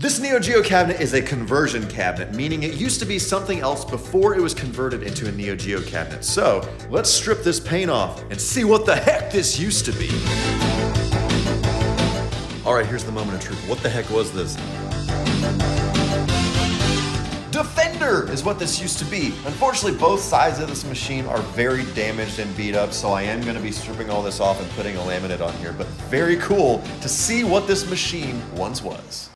This Neo Geo cabinet is a conversion cabinet, meaning it used to be something else before it was converted into a Neo Geo cabinet. So let's strip this paint off and see what the heck this used to be. All right, here's the moment of truth. What the heck was this? Defender is what this used to be. Unfortunately, both sides of this machine are very damaged and beat up, so I am gonna be stripping all this off and putting a laminate on here, but very cool to see what this machine once was.